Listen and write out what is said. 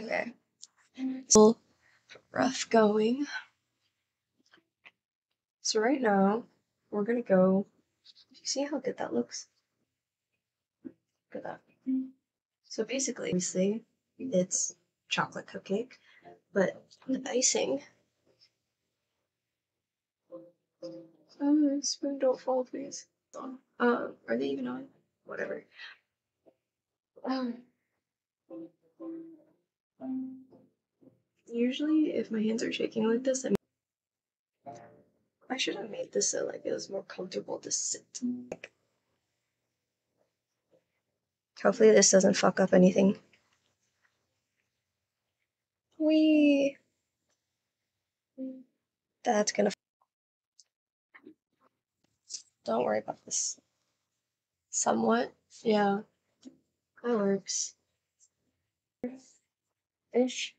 Okay. Little rough going. So right now, we're gonna go. You see how good that looks? Look at that. So basically, obviously, it's chocolate cupcake, but the icing. Oh, spoon don't fall, please. Uh, are they even on? Whatever. Um, usually, if my hands are shaking like this, I'm. I should have made this so like it was more comfortable to sit. Hopefully, this doesn't fuck up anything. We. That's gonna. Don't worry about this. Somewhat, yeah. That works. Ish.